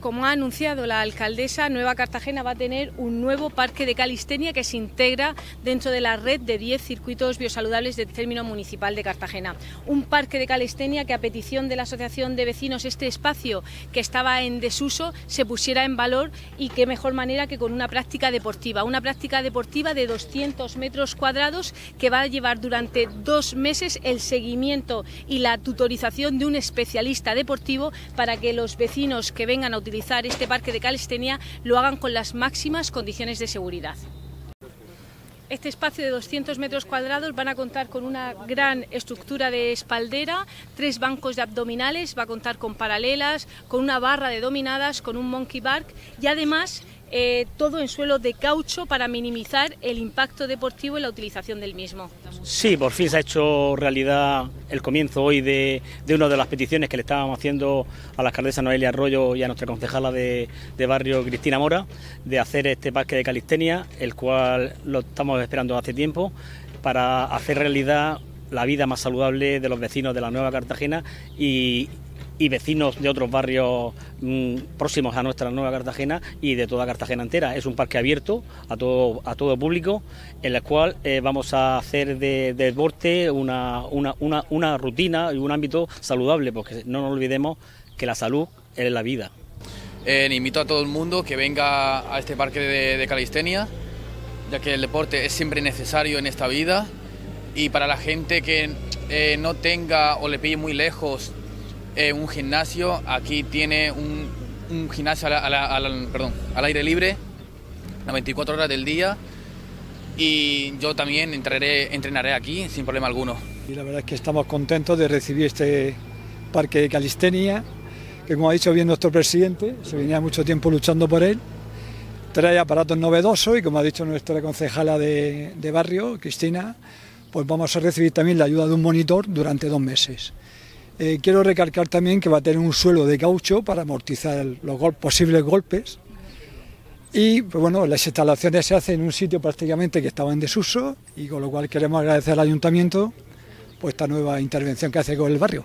Como ha anunciado la alcaldesa, Nueva Cartagena va a tener un nuevo parque de calistenia que se integra dentro de la red de 10 circuitos biosaludables del término municipal de Cartagena. Un parque de calistenia que a petición de la Asociación de Vecinos este espacio que estaba en desuso se pusiera en valor y qué mejor manera que con una práctica deportiva. Una práctica deportiva de 200 metros cuadrados que va a llevar durante dos meses el seguimiento y la tutorización de un especialista deportivo para que los vecinos que vengan a utilizar utilizar este parque de calistenia lo hagan con las máximas condiciones de seguridad. Este espacio de 200 metros cuadrados van a contar con una gran estructura de espaldera, tres bancos de abdominales, va a contar con paralelas, con una barra de dominadas, con un monkey bar y además eh, todo en suelo de caucho para minimizar el impacto deportivo en la utilización del mismo. Sí, por fin se ha hecho realidad el comienzo hoy de, una de las peticiones que le estábamos haciendo a la alcaldesa Noelia Arroyo y a nuestra concejala de, de barrio Cristina Mora de hacer este parque de calistenia, el cual lo estamos esperando hace tiempo para hacer realidad la vida más saludable de los vecinos de la Nueva Cartagena y, y vecinos de otros barrios mm, próximos a nuestra nueva Cartagena y de toda Cartagena entera. Es un parque abierto a todo, a todo público en el cual eh, vamos a hacer de, deporte una, una, una, rutina y un ámbito saludable, porque no nos olvidemos que la salud es la vida. Eh, invito a todo el mundo que venga a este parque de, calistenia, ya que el deporte es siempre necesario en esta vida y para la gente que eh, no tenga o le pille muy lejos eh, un gimnasio, aquí tiene un, gimnasio al aire libre, las 24 horas del día y yo también entraré, entrenaré aquí sin problema alguno. Y la verdad es que estamos contentos de recibir este parque de calistenia, que como ha dicho bien nuestro presidente, se venía mucho tiempo luchando por él, trae aparatos novedosos y como ha dicho nuestra concejala de barrio, Cristina, pues vamos a recibir también la ayuda de un monitor durante dos meses. Eh, quiero recalcar también que va a tener un suelo de caucho para amortizar los posibles golpes. Y pues bueno, las instalaciones se hacen en un sitio prácticamente que estaba en desuso y con lo cual queremos agradecer al ayuntamiento pues esta nueva intervención que hace con el barrio.